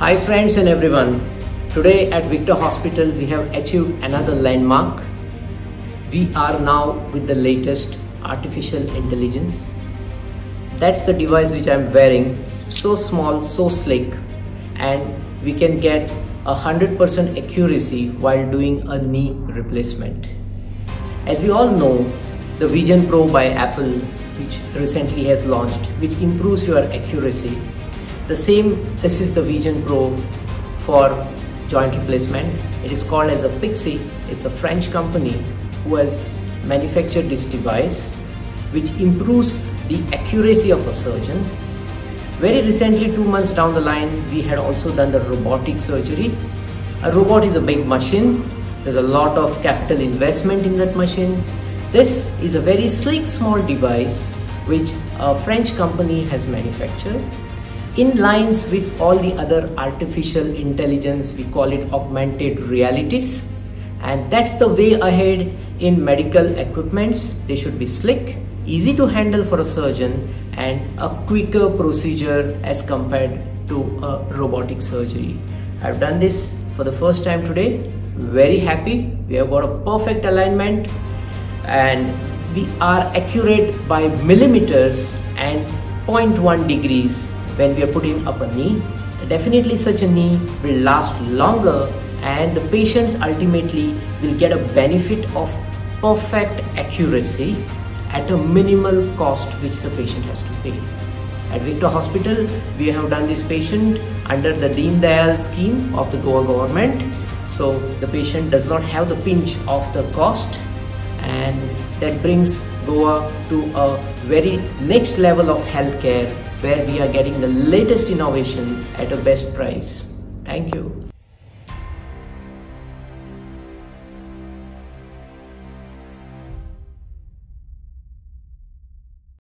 Hi friends and everyone. Today at Victor Hospital we have achieved another landmark. We are now with the latest artificial intelligence. That's the device which I'm wearing. So small, so slick and we can get a 100% accuracy while doing a knee replacement. As we all know, the Vision Pro by Apple which recently has launched which improves your accuracy the same this is the Vision Pro for joint replacement. It is called as a Pixee. It's a French company who has manufactured this device which improves the accuracy of a surgeon. Very recently two months down the line we had also done the robotic surgery. A robot is a big machine. There's a lot of capital investment in that machine. This is a very sleek small device which a French company has manufactured in lines with all the other artificial intelligence we call it augmented realities. And that's the way ahead in medical equipments. They should be slick easy to handle for a surgeon and a quicker procedure as compared to a robotic surgery. I've done this for the first time today. Very happy. We have got a perfect alignment. And we are accurate by millimeters and 0.1 degrees when we are putting up a knee. Definitely such a knee will last longer and the patients ultimately will get a benefit of perfect accuracy at a minimal cost which the patient has to pay. At Victor Hospital, we have done this patient under the Deen Dayal scheme of the Goa government. So the patient does not have the pinch of the cost and that brings Goa to a very next level of healthcare where we are getting the latest innovation at a best price. Thank you.